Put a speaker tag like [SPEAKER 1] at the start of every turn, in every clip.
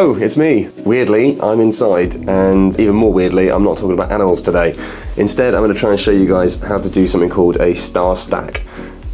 [SPEAKER 1] It's me. Weirdly, I'm inside, and even more weirdly, I'm not talking about animals today. Instead, I'm going to try and show you guys how to do something called a star stack.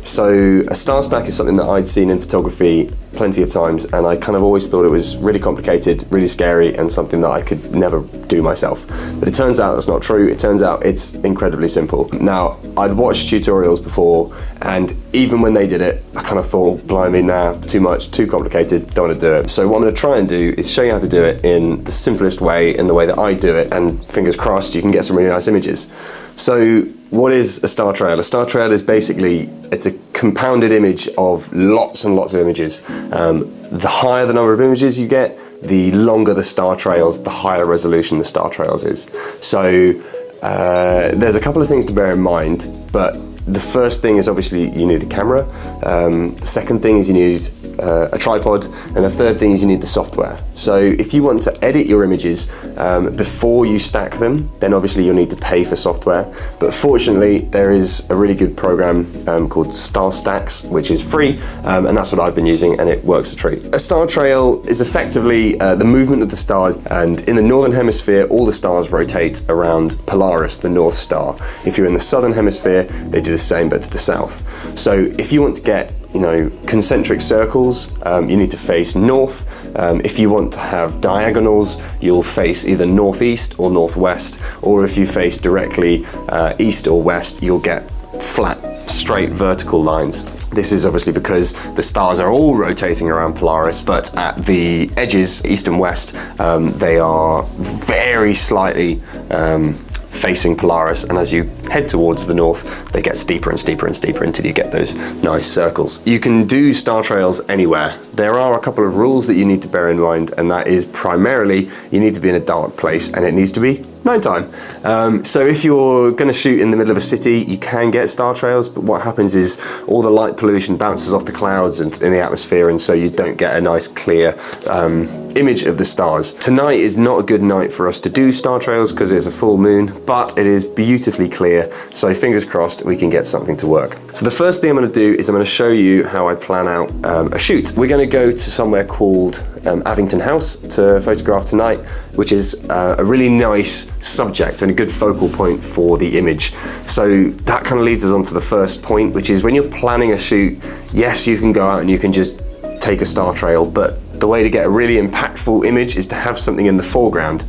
[SPEAKER 1] So a star stack is something that I'd seen in photography plenty of times and I kind of always thought it was really complicated, really scary and something that I could never do myself. But it turns out that's not true. It turns out it's incredibly simple. Now, I'd watched tutorials before and even when they did it, I kind of thought, blimey, nah, too much, too complicated, don't want to do it. So what I'm going to try and do is show you how to do it in the simplest way, in the way that I do it, and fingers crossed you can get some really nice images. So what is a star trail? A star trail is basically, it's a compounded image of lots and lots of images. Um, the higher the number of images you get, the longer the star trails, the higher resolution the star trails is. So uh, there's a couple of things to bear in mind, but the first thing is obviously you need a camera. Um, the second thing is you need uh, a tripod, and the third thing is you need the software. So if you want to edit your images um, before you stack them, then obviously you'll need to pay for software. But fortunately, there is a really good program um, called StarStax, which is free, um, and that's what I've been using, and it works a treat. A star trail is effectively uh, the movement of the stars, and in the northern hemisphere, all the stars rotate around Polaris, the North Star. If you're in the southern hemisphere, they do the same, but to the south. So if you want to get you know, concentric circles, um, you need to face north. Um, if you want to have diagonals, you'll face either northeast or northwest, or if you face directly uh, east or west, you'll get flat, straight vertical lines. This is obviously because the stars are all rotating around Polaris, but at the edges, east and west, um, they are very slightly um, facing Polaris, and as you head towards the north, they get steeper and steeper and steeper until you get those nice circles. You can do star trails anywhere. There are a couple of rules that you need to bear in mind, and that is primarily you need to be in a dark place and it needs to be nighttime. Um, so if you're going to shoot in the middle of a city, you can get star trails, but what happens is all the light pollution bounces off the clouds and in the atmosphere, and so you don't get a nice clear um, image of the stars. Tonight is not a good night for us to do star trails because it's a full moon, but it is beautifully clear, so fingers crossed we can get something to work. So the first thing I'm going to do is I'm going to show you how I plan out um, a shoot. We're going to go to somewhere called um, Avington House to photograph tonight, which is uh, a really nice subject and a good focal point for the image. So that kind of leads us on to the first point, which is when you're planning a shoot, yes, you can go out and you can just take a star trail, but the way to get a really impactful image is to have something in the foreground.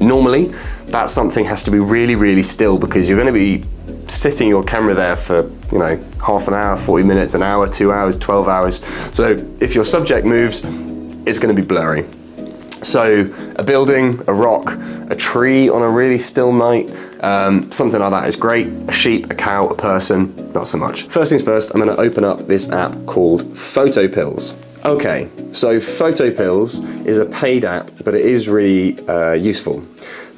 [SPEAKER 1] Normally, that something has to be really, really still because you're going to be sitting your camera there for, you know, half an hour, 40 minutes, an hour, two hours, 12 hours. So if your subject moves, it's going to be blurry. So a building, a rock, a tree on a really still night, um, something like that is great. A sheep, a cow, a person, not so much. First things first, I'm going to open up this app called PhotoPills. Okay, so PhotoPills is a paid app, but it is really uh, useful.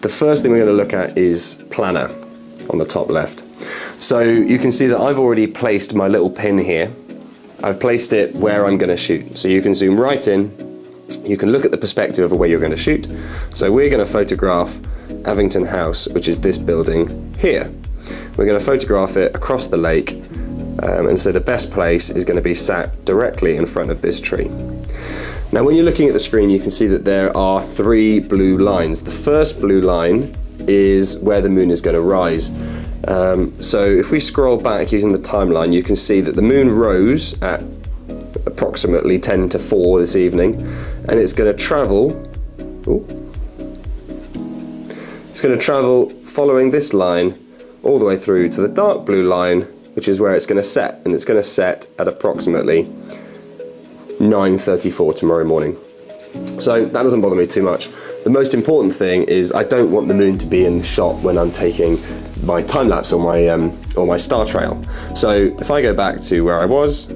[SPEAKER 1] The first thing we're going to look at is Planner on the top left. So you can see that I've already placed my little pin here. I've placed it where I'm going to shoot. So you can zoom right in, you can look at the perspective of where you're going to shoot. So we're going to photograph Avington House, which is this building here. We're going to photograph it across the lake um, and so the best place is going to be sat directly in front of this tree. Now when you're looking at the screen you can see that there are three blue lines. The first blue line is where the moon is going to rise. Um, so if we scroll back using the timeline you can see that the moon rose at approximately 10 to 4 this evening and it's going to travel ooh, it's going to travel following this line all the way through to the dark blue line which is where it's going to set, and it's going to set at approximately 9.34 tomorrow morning. So that doesn't bother me too much. The most important thing is I don't want the moon to be in the shot when I'm taking my time lapse or my um, or my star trail. So if I go back to where I was,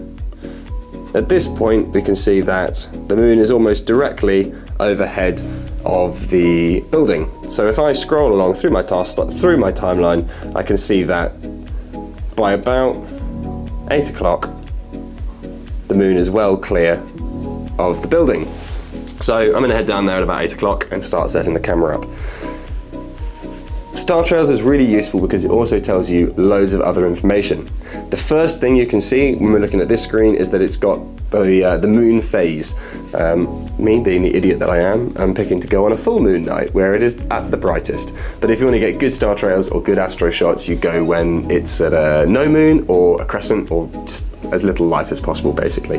[SPEAKER 1] at this point we can see that the moon is almost directly overhead of the building. So if I scroll along through my task through my timeline, I can see that by about 8 o'clock, the moon is well clear of the building. So I'm going to head down there at about 8 o'clock and start setting the camera up. Star Trails is really useful because it also tells you loads of other information. The first thing you can see when we're looking at this screen is that it's got the, uh, the moon phase. Um, me being the idiot that I am, I'm picking to go on a full moon night where it is at the brightest. But if you want to get good star trails or good astro shots, you go when it's at a no moon or a crescent or just as little light as possible basically.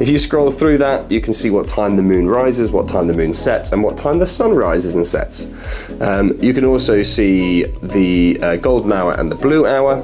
[SPEAKER 1] If you scroll through that, you can see what time the moon rises, what time the moon sets, and what time the sun rises and sets. Um, you can also see the uh, golden hour and the blue hour,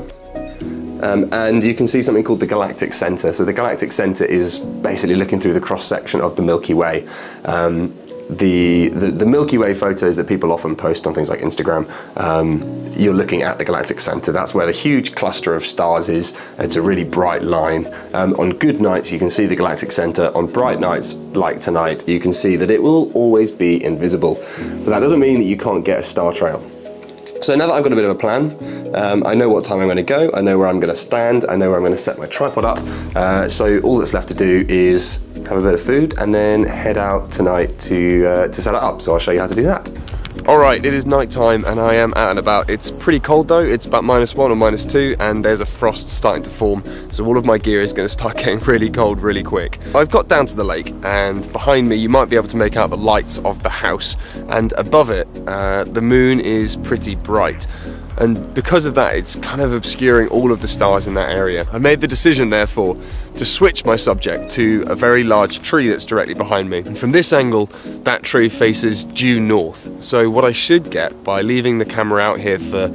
[SPEAKER 1] um, and you can see something called the galactic center. So the galactic center is basically looking through the cross section of the Milky Way. Um, the, the, Milky Way photos that people often post on things like Instagram, um, you're looking at the galactic center. That's where the huge cluster of stars is. It's a really bright line. Um, on good nights, you can see the galactic center. On bright nights, like tonight, you can see that it will always be invisible. But that doesn't mean that you can't get a star trail. So now that I've got a bit of a plan, um, I know what time I'm going to go, I know where I'm going to stand, I know where I'm going to set my tripod up. Uh, so all that's left to do is have a bit of food and then head out tonight to, uh, to set it up. So I'll show you how to do that. Alright, it is night time and I am out and about. It's pretty cold though, it's about minus one or minus two and there's a frost starting to form so all of my gear is going to start getting really cold really quick. I've got down to the lake and behind me you might be able to make out the lights of the house and above it uh, the moon is pretty bright and because of that it's kind of obscuring all of the stars in that area. I made the decision therefore to switch my subject to a very large tree that's directly behind me. And from this angle, that tree faces due north. So what I should get by leaving the camera out here for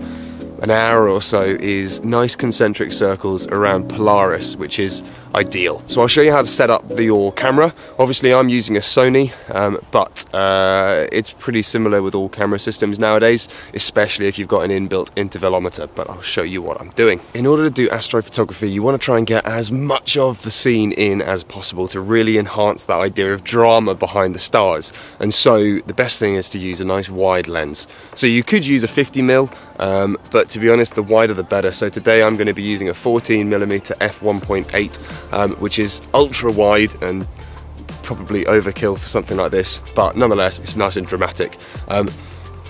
[SPEAKER 1] an hour or so is nice concentric circles around Polaris, which is ideal. So I'll show you how to set up the, your camera. Obviously I'm using a Sony, um, but uh, it's pretty similar with all camera systems nowadays, especially if you've got an inbuilt intervalometer, but I'll show you what I'm doing. In order to do astrophotography, you want to try and get as much of the scene in as possible to really enhance that idea of drama behind the stars. And so the best thing is to use a nice wide lens. So you could use a 50mm, um, but to be honest, the wider the better. So today I'm going to be using a 14mm f1.8, um, which is ultra wide and probably overkill for something like this, but nonetheless, it's nice and dramatic. Um,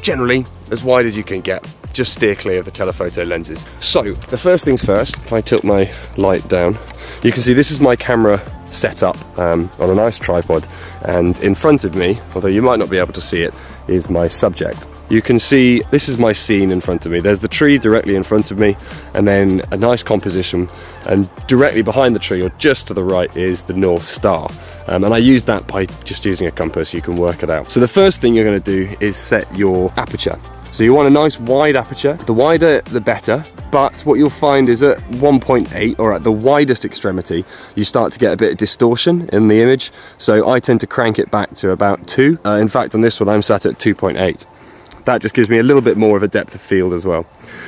[SPEAKER 1] generally, as wide as you can get, just steer clear of the telephoto lenses. So, the first things first, if I tilt my light down, you can see this is my camera set up um, on a nice tripod, and in front of me, although you might not be able to see it, is my subject. You can see this is my scene in front of me. There's the tree directly in front of me and then a nice composition and directly behind the tree or just to the right is the North Star. Um, and I use that by just using a compass, you can work it out. So the first thing you're gonna do is set your aperture. So you want a nice wide aperture. The wider, the better. But what you'll find is at 1.8 or at the widest extremity, you start to get a bit of distortion in the image. So I tend to crank it back to about two. Uh, in fact, on this one, I'm sat at 2.8. That just gives me a little bit more of a depth of field as well.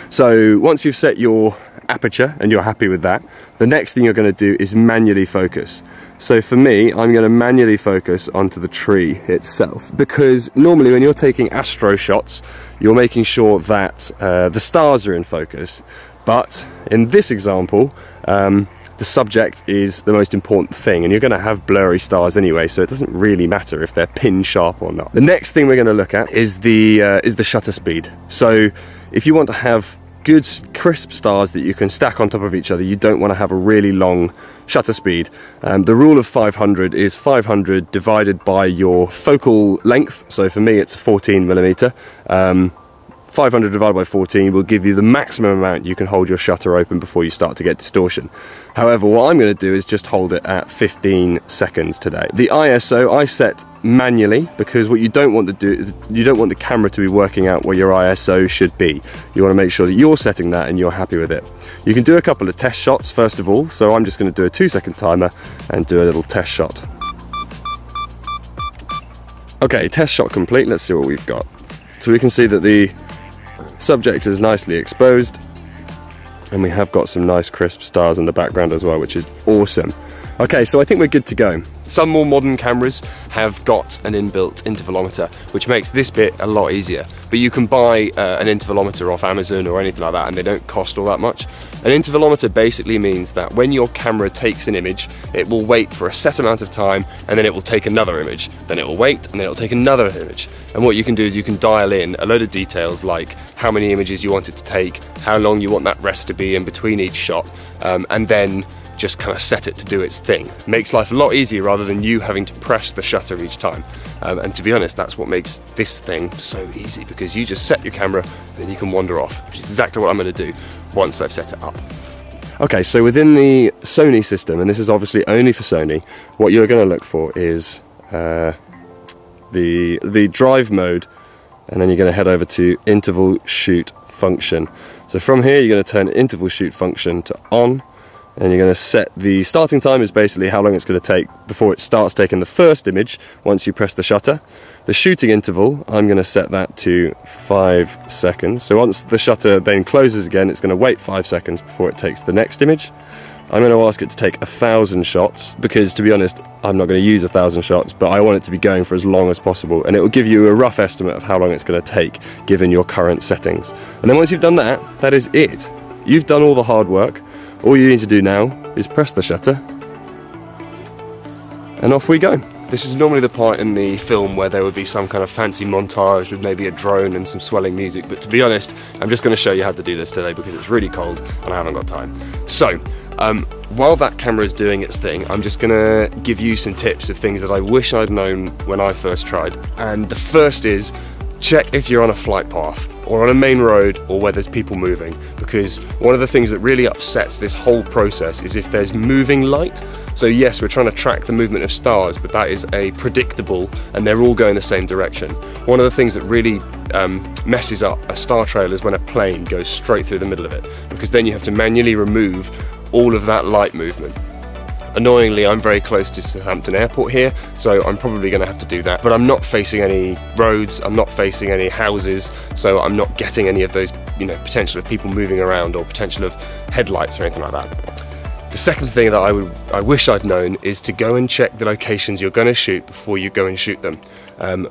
[SPEAKER 1] So once you've set your aperture and you're happy with that, the next thing you're going to do is manually focus. So for me, I'm going to manually focus onto the tree itself because normally when you're taking astro shots, you're making sure that uh, the stars are in focus. But in this example, um, the subject is the most important thing and you're going to have blurry stars anyway so it doesn't really matter if they're pin sharp or not. The next thing we're going to look at is the uh, is the shutter speed. So if you want to have good crisp stars that you can stack on top of each other. You don't want to have a really long shutter speed. Um, the rule of 500 is 500 divided by your focal length. So for me, it's 14 millimeter. Um, 500 divided by 14 will give you the maximum amount you can hold your shutter open before you start to get distortion. However, what I'm going to do is just hold it at 15 seconds today. The ISO I set manually because what you don't want to do is you don't want the camera to be working out where your ISO should be. You want to make sure that you're setting that and you're happy with it. You can do a couple of test shots first of all, so I'm just going to do a two second timer and do a little test shot. Okay, test shot complete, let's see what we've got. So we can see that the Subject is nicely exposed and we have got some nice crisp stars in the background as well, which is awesome.
[SPEAKER 2] Okay, so I think we're good to go. Some more modern cameras have got an inbuilt intervalometer, which makes this bit a lot easier. But you can buy uh, an intervalometer off Amazon or anything like that, and they don't cost all that much. An intervalometer basically means that when your camera takes an image, it will wait for a set amount of time, and then it will take another image. Then it will wait, and then it will take another image. And what you can do is you can dial in a load of details like how many images you want it to take, how long you want that rest to be in between each shot, um, and then just kind of set it to do its thing. Makes life a lot easier rather than you having to press the shutter each time. Um, and to be honest, that's what makes this thing so easy because you just set your camera and then you can wander off, which is exactly what I'm going to do once I've set it up. Okay, so within the Sony system, and this is obviously only for Sony, what you're going to look for is uh, the, the drive mode, and then you're going to head over to interval shoot function. So from here, you're going to turn interval shoot function to on, and you're going to set the starting time is basically how long it's going to take before it starts taking the first image once you press the shutter. The shooting interval, I'm going to set that to five seconds. So once the shutter then closes again, it's going to wait five seconds before it takes the next image. I'm going to ask it to take a thousand shots because to be honest, I'm not going to use a thousand shots, but I want it to be going for as long as possible. And it will give you a rough estimate of how long it's going to take given your current settings. And then once you've done that, that is it. You've done all the hard work. All you need to do now is press the shutter and off we go. This is normally the part in the film where there would be some kind of fancy montage with maybe a drone and some swelling music, but to be honest, I'm just going to show you how to do this today because it's really cold and I haven't got time. So, um, while that camera is doing its thing, I'm just gonna give you some tips of things that I wish I'd known when I first tried. And the first is check if you're on a flight path or on a main road or where there's people moving because one of the things that really upsets this whole process is if there's moving light. So yes we're trying to track the movement of stars but that is a predictable and they're all going the same direction. One of the things that really um, messes up a star trail is when a plane goes straight through the middle of it because then you have to manually remove all of that light movement Annoyingly, I'm very close to Southampton Airport here, so I'm probably going to have to do that. But I'm not facing any roads, I'm not facing any houses, so I'm not getting any of those, you know, potential of people moving around or potential of headlights or anything like that. The second thing that I would, I wish I'd known is to go and check the locations you're going to shoot before you go and shoot them. Um,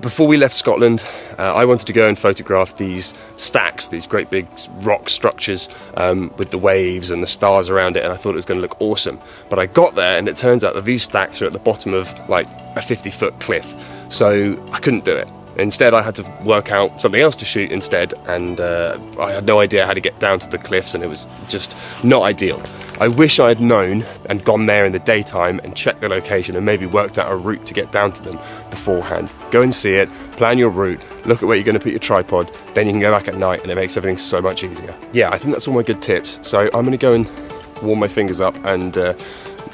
[SPEAKER 2] before we left Scotland, uh, I wanted to go and photograph these stacks, these great big rock structures um, with the waves and the stars around it, and I thought it was going to look awesome. But I got there, and it turns out that these stacks are at the bottom of like a 50 foot cliff, so I couldn't do it. Instead, I had to work out something else to shoot instead, and uh, I had no idea how to get down to the cliffs, and it was just not ideal. I wish I had known and gone there in the daytime and checked the location and maybe worked out a route to get down to them beforehand. Go and see it, plan your route, look at where you're going to put your tripod, then you can go back at night and it makes everything so much easier. Yeah, I think that's all my good tips. So I'm going to go and warm my fingers up and uh,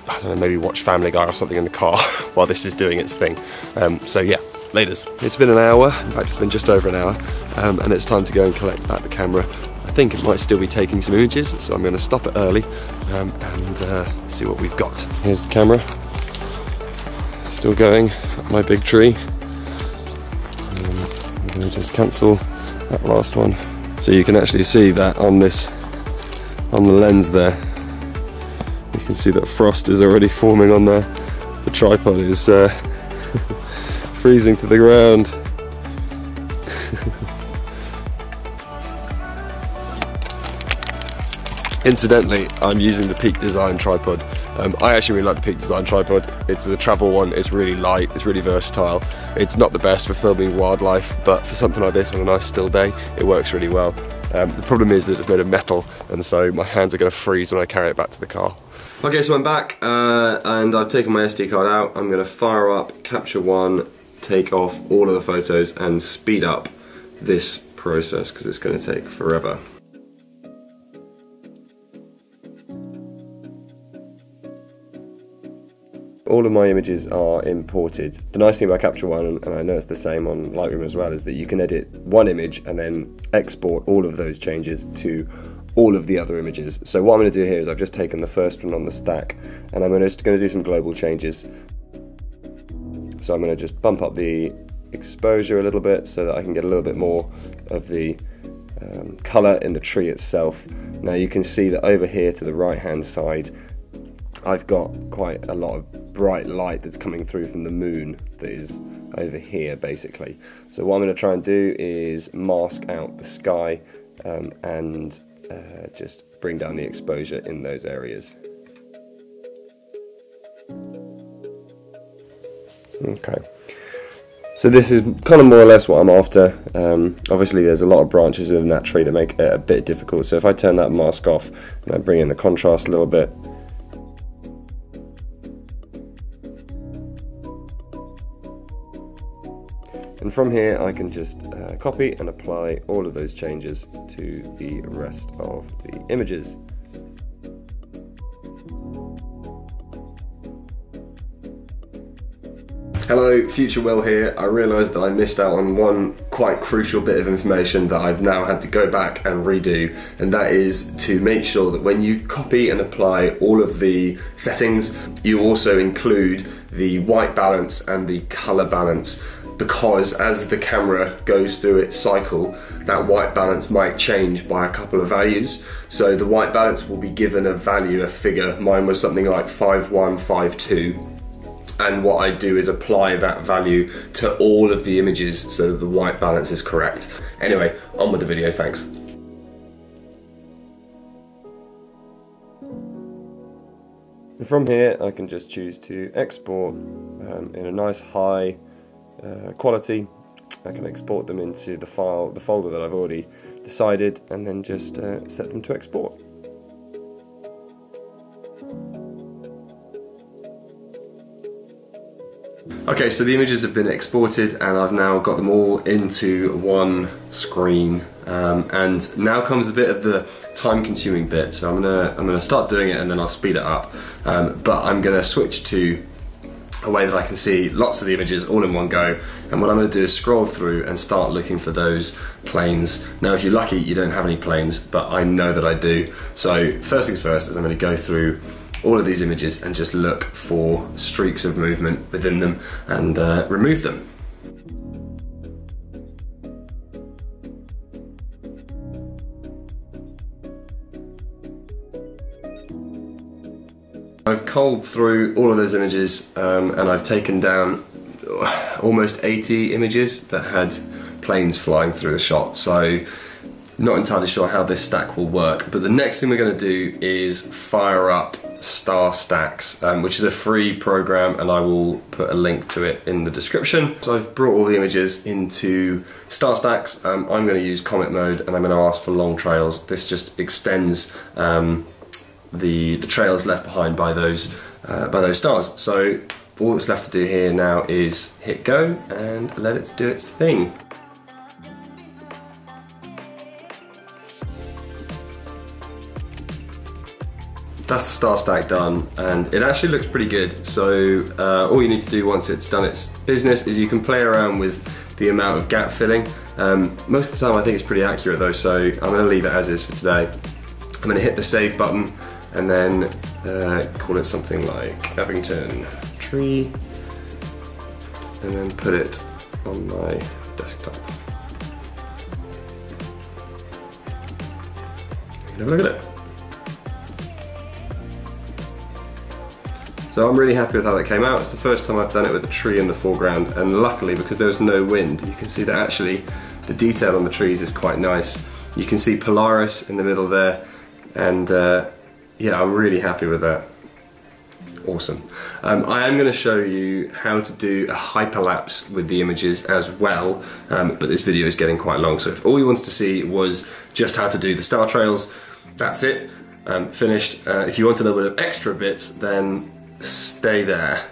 [SPEAKER 2] I don't know, maybe watch Family Guy or something in the car while this is doing its thing. Um, so yeah, Laters. It's been an hour, in fact it's been just over an hour, um, and it's time to go and collect back the camera. Think it might still be taking some images, so I'm going to stop it early um, and uh, see what we've got. Here's the camera, still going my big tree. Um, I'm going to just cancel that last one. So you can actually see that on this, on the lens there. You can see that frost is already forming on there. The tripod is uh, freezing to the ground. Incidentally, I'm using the Peak Design tripod. Um, I actually really like the Peak Design tripod. It's the travel one, it's really light, it's really versatile. It's not the best for filming wildlife, but for something like this on a nice still day, it works really well. Um, the problem is that it's made of metal, and so my hands are going to freeze when I carry it back to the car. Okay, so I'm back, uh, and I've taken my SD card out. I'm going to fire up Capture One take off all of the photos and speed up this process because it's going to take forever. All of my images are imported. The nice thing about Capture One, and I know it's the same on Lightroom as well, is that you can edit one image and then export all of those changes to all of the other images. So what I'm going to do here is I've just taken the first one on the stack and I'm just going to do some global changes so I'm going to just bump up the exposure a little bit so that I can get a little bit more of the um, colour in the tree itself. Now you can see that over here to the right hand side
[SPEAKER 1] I've got quite a lot of bright light that's coming through from the moon that is over here basically. So what I'm going to try and do is mask out the sky um, and uh, just bring down the exposure in those areas. Okay. So this is kind of more or less what I'm after. Um, obviously there's a lot of branches within that tree that make it a bit difficult. So if I turn that mask off and I bring in the contrast a little bit, And from here I can just uh, copy and apply all of those changes to the rest of the images. Hello, Future Will here. I realised that I missed out on one quite crucial bit of information that I've now had to go back and redo, and that is to make sure that when you copy and apply all of the settings, you also include the white balance and the colour balance because as the camera goes through its cycle, that white balance might change by a couple of values. So the white balance will be given a value, a figure. Mine was something like 5152. And what I do is apply that value to all of the images so the white balance is correct. Anyway, on with the video, thanks. from here, I can just choose to export um, in a nice high uh, quality. I can export them into the file, the folder that I've already decided, and then just uh, set them to export. Okay, so the images have been exported and I've now got them all into one screen. Um, and now comes the bit of the time consuming bit. So I'm gonna, I'm gonna start doing it and then I'll speed it up. Um, but I'm gonna switch to a way that I can see lots of the images all in one go. And what I'm going to do is scroll through and start looking for those planes. Now, if you're lucky, you don't have any planes, but I know that I do. So first things first is I'm going to go through all of these images and just look for streaks of movement within them and uh, remove them. I've culled through all of those images um, and I've taken down almost 80 images that had planes flying through the shot. So not entirely sure how this stack will work, but the next thing we're going to do is fire up StarStax, um, which is a free program, and I will put a link to it in the description. So I've brought all the images into StarStax. Um, I'm going to use Comet mode, and I'm going to ask for long trails. This just extends um, the, the trails left behind by those, uh, by those stars. So all that's left to do here now is hit go and let it do its thing. That's the star stack done and it actually looks pretty good. So uh, all you need to do once it's done its business is you can play around with the amount of gap filling. Um, most of the time I think it's pretty accurate though so I'm going to leave it as is for today. I'm going to hit the save button and then uh, call it something like Avington tree and then put it on my desktop. Have a look at it. So I'm really happy with how that came out. It's the first time I've done it with a tree in the foreground and luckily because there was no wind you can see that actually the detail on the trees is quite nice. You can see Polaris in the middle there and uh, yeah, I'm really happy with that. Awesome. Um, I am going to show you how to do a hyperlapse with the images as well, um, but this video is getting quite long, so if all you wanted to see was just how to do the star trails, that's it, um, finished. Uh, if you want a little bit of extra bits, then stay there.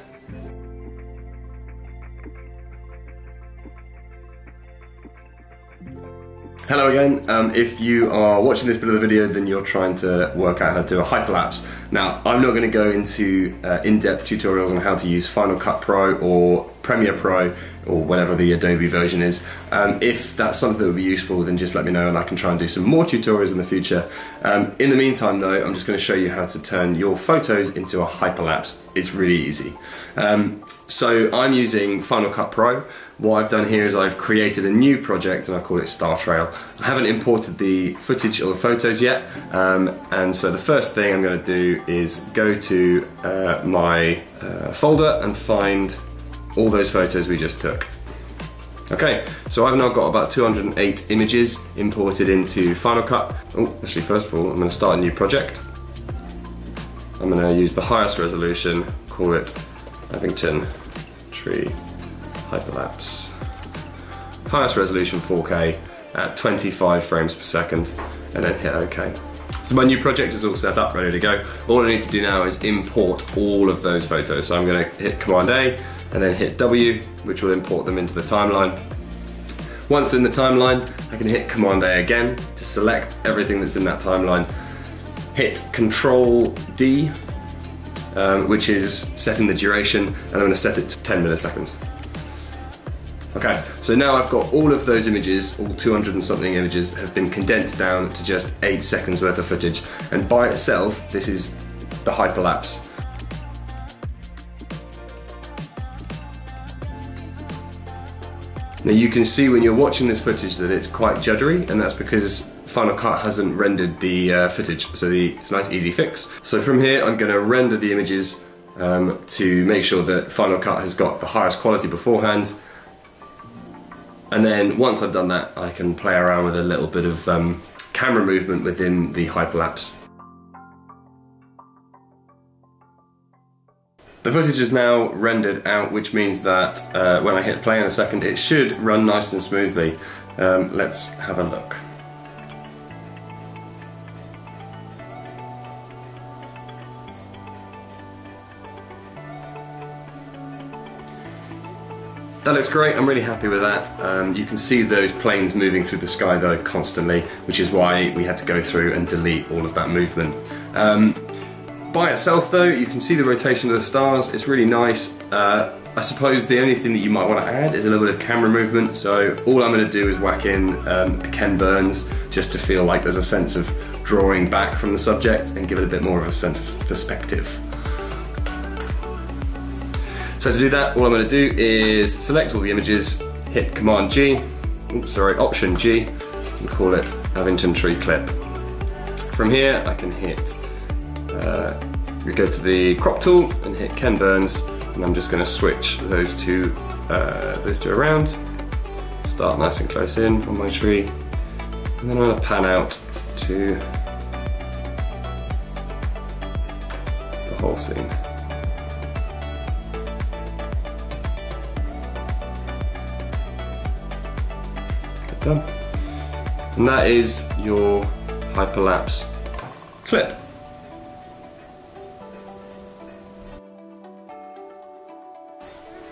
[SPEAKER 1] Hello again. Um, if you are watching this bit of the video, then you're trying to work out how to do a hyperlapse. Now, I'm not going to go into uh, in-depth tutorials on how to use Final Cut Pro or Premiere Pro or whatever the Adobe version is. Um, if that's something that would be useful, then just let me know and I can try and do some more tutorials in the future. Um, in the meantime though, I'm just going to show you how to turn your photos into a hyperlapse. It's really easy. Um, So I'm using Final Cut Pro. What I've done here is I've created a new project and I call it Star Trail. I haven't imported the footage or the photos yet, um, and so the first thing I'm going to do is go to uh, my uh, folder and find all those photos we just took. Okay, so I've now got about 208 images imported into Final Cut. Oh, actually, first of all, I'm going to start a new project. I'm going to use the highest resolution, call it Avington Hyperlapse. Highest resolution 4K at 25 frames per second, and then hit OK. So my new project is all set up, ready to go. All I need to do now is import all of those photos. So I'm going to hit Command A, and then hit W, which will import them into the timeline. Once in the timeline, I can hit Command A again to select everything that's in that timeline. Hit Control D, um, which is setting the duration, and I'm going to set it to 10 milliseconds. Okay, so now I've got all of those images, all 200 and something images, have been condensed down to just 8 seconds worth of footage. And by itself, this is the hyperlapse. Now you can see when you're watching this footage that it's quite juddery and that's because Final Cut hasn't rendered the uh, footage so the, it's a nice easy fix. So from here I'm going to render the images um, to make sure that Final Cut has got the highest quality beforehand and then once I've done that I can play around with a little bit of um, camera movement within the hyperlapse. The footage is now rendered out, which means that uh, when I hit play in a second, it should run nice and smoothly. Um, let's have a look. That looks great, I'm really happy with that. Um, you can see those planes moving through the sky though constantly, which is why we had to go through and delete all of that movement. Um, by itself though, you can see the rotation of the stars, it's really nice. Uh, I suppose the only thing that you might want to add is a little bit of camera movement, so all I'm going to do is whack in um, Ken Burns just to feel like there's a sense of drawing back from the subject and give it a bit more of a sense of perspective. So to do that, all I'm going to do is select all the images, hit Command G, oops, sorry, Option G, and call it Avington Tree Clip. From here, I can hit uh, we go to the crop tool and hit Ken Burns and I'm just going to switch those two uh, those two around. Start nice and close in on my tree. And then I'm to pan out to the whole scene and that is your hyperlapse clip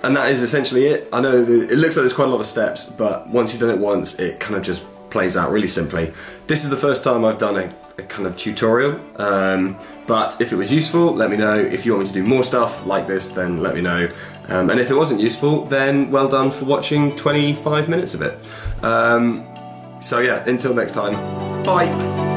[SPEAKER 1] and that is essentially it. I know it looks like there's quite a lot of steps, but once you've done it once, it kind of just plays out really simply. This is the first time I've done a, a kind of tutorial, um, but if it was useful, let me know. If you want me to do more stuff like this, then let me know. Um, and if it wasn't useful, then well done for watching 25 minutes of it. Um, so yeah, until next time, bye.